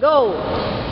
Go!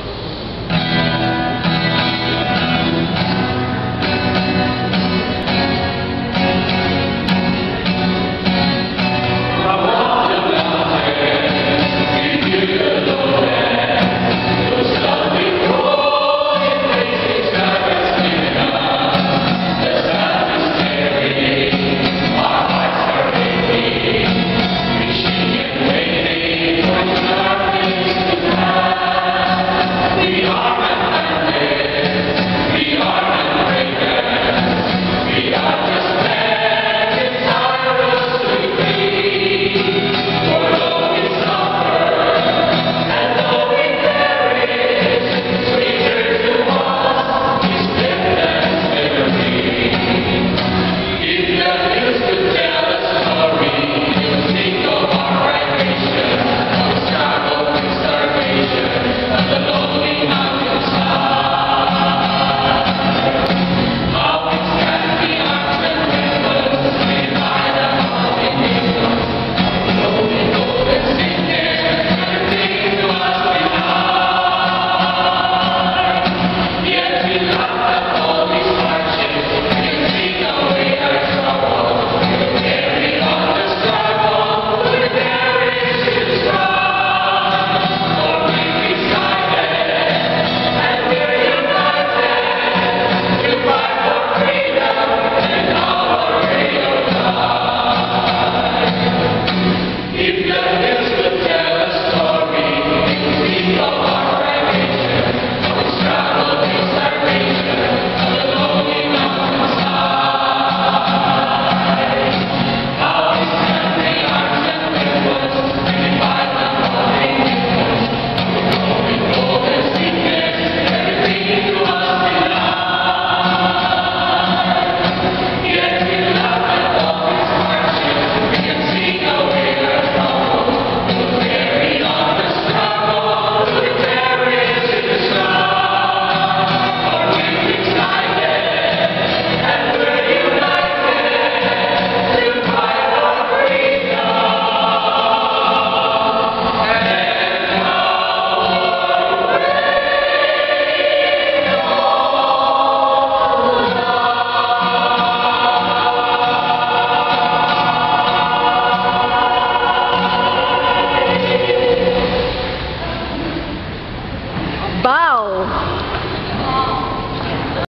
Wow.